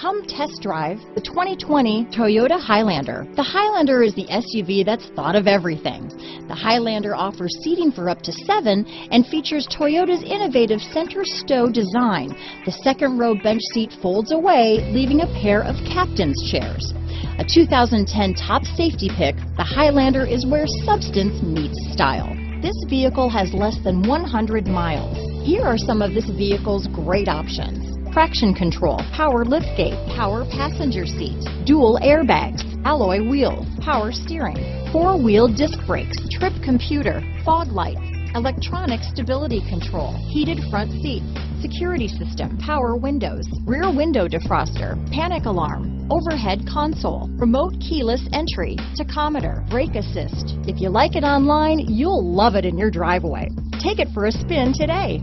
Come test drive the 2020 Toyota Highlander. The Highlander is the SUV that's thought of everything. The Highlander offers seating for up to seven and features Toyota's innovative center stow design. The second row bench seat folds away, leaving a pair of captain's chairs. A 2010 top safety pick, the Highlander is where substance meets style. This vehicle has less than 100 miles. Here are some of this vehicle's great options traction control, power liftgate, power passenger seat, dual airbags, alloy wheels, power steering, four-wheel disc brakes, trip computer, fog lights, electronic stability control, heated front seats, security system, power windows, rear window defroster, panic alarm, overhead console, remote keyless entry, tachometer, brake assist. If you like it online, you'll love it in your driveway. Take it for a spin today.